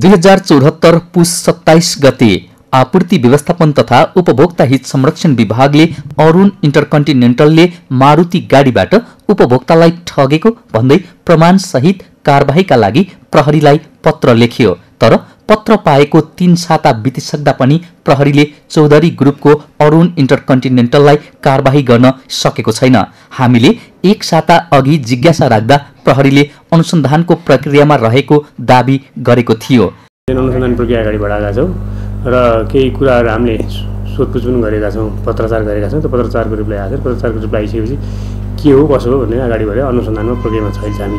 दुई हजार चौहत्तर पुस सत्ताइस गते आपूर्ति व्यवस्थापन तथा उपभोक्ता हित संरक्षण विभागले अरुण इन्टरकन्टिनेन्टलले मारुति गाडीबाट उपभोक्तालाई ठगेको भन्दै प्रमाणसहित कारवाहीका लागि प्रहरीलाई पत्र लेखियो। तर पत्र पाएको तीन साता बितिसक्दा पनि प्रहरीले चौधरी ग्रुपको अरुण इन्टरकन्टिनेन्टललाई कारवाही गर्न सकेको छैन। हामीले एक साता अघि जिज्ञासा राख्दा प्रहरीले अनुसन्धानको प्रक्रियामा रहेको दावी गरेको थियो। अनुसन्धान प्रक्रिया अगाडि बढाएका छौँ र केही कुराहरू हामीले सोधपुछ पनि गरेका छौँ पत्रचार गरेका छौँ। त्यो पत्रचारको रिप्लाई आएको छ। पत्रचारको रिप्लाई आइसकेपछि के हो कसो हो भन्ने अगाडि बढ्यो अनुसन्धानमा प्रक्रियामा छैन। हामी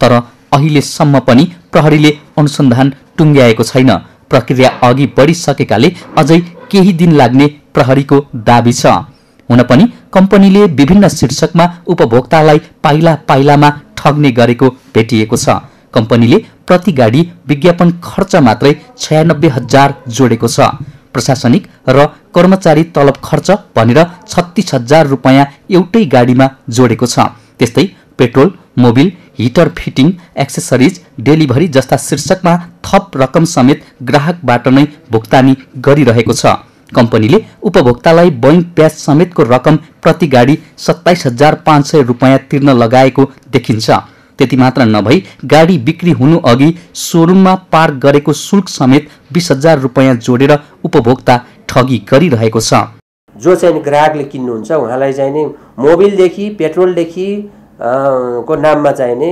तर अहिलेसम्म पनि प्रहरीले अनुसन्धान टुङ्ग्याएको छैन। प्रक्रिया अघि बढिसकेकाले अझै केही दिन लाग्ने प्रहरीको दावी छ। हुन पनि कम्पनीले विभिन्न शीर्षकमा उपभोक्तालाई पाइला पाइलामा ठग्ने गरेको भेटिएको छ। कम्पनीले प्रति गाडी विज्ञापन खर्च मात्रै छयानब्बे हजार जोडेको छ। प्रशासनिक र कर्मचारी तलब खर्च भनेर छत्तिस हजार रुपियाँ एउटै गाडीमा जोडेको छ। त्यस्तै petrol mobil heater fitting accessories delivery जस्ता शीर्षकमा थप रकम समेत ग्राहकबाट नै भुक्तानी गरिरहेको छ। कम्पनीले उपभोक्तालाई बैङ्क ब्याज समेतको रकम प्रति गाडी सत्ताइस हजार पाँच सय रुपियाँ तिर्न लगाएको देखिन्छ। त्यति मात्र नभई गाडी बिक्री हुनु अघि सोरुममा पार्क गरेको शुल्क समेत बिस हजार रुपियाँ जोडेर उपभोक्ता ठगी गरिरहेको छ। जो चाहिँ ग्राहकले किन्नुहुन्छ उहाँलाई चाहिँ नि मोबिलदेखि पेट्रोलदेखि को नाममा चाहिँ नि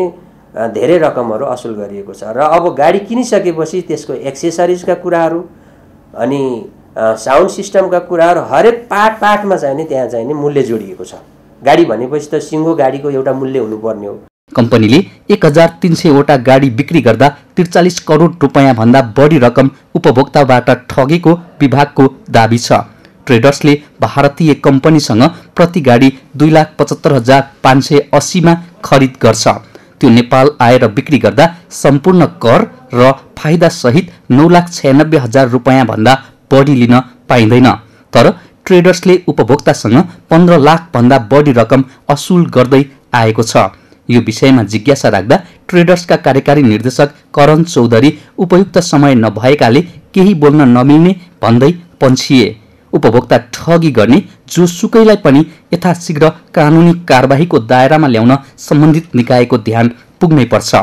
धेरै रकमहरू असुल गरिएको छ। र अब गाडी किनिसकेपछि त्यसको एक्सेसरिजका कुराहरू अनि साउन्ड सिस्टमका कुराहरू हरेक पार्ट पार्टमा नि त्यहाँ चाहिँ नि मूल्य जोडिएको छ। गाडी भनेपछि त सिङ्गो गाडीको एउटा मूल्य हुनुपर्ने हो। कम्पनीले एक हजार तिन सयवटा गाडी बिक्री गर्दा त्रिचालिस करोड रुपियाँ भन्दा बढी रकम उपभोक्ताबाट ठगेको विभागको दावी छ। ट्रेडर्सले भारतीय कम्पनीसँग प्रति गाडी दुई लाख पचहत्तर हजार पाँच सय अस्सीमा खरिद गर्छ। त्यो नेपाल आएर बिक्री गर्दा सम्पूर्ण कर र फाइदासहित नौ लाख छयानब्बे हजार रुपियाँ भन्दा बढी लिन पाइँदैन। तर ट्रेडर्सले उपभोक्तासँग पन्ध्र लाख भन्दा बढी रकम असुल गर्दै आएको छ। यो विषयमा जिज्ञासा राख्दा ट्रेडर्सका कार्यकारी निर्देशक करण चौधरी उपयुक्त समय नभएकाले केही बोल्न नमिल्ने भन्दै पन्छिए। उपभोक्ता ठगी गर्ने जोसुकैलाई पनि यथाशीघ्र कानुनी कारवाहीको दायरामा ल्याउन सम्बन्धित निकायको ध्यान पुग्नै पर्छ।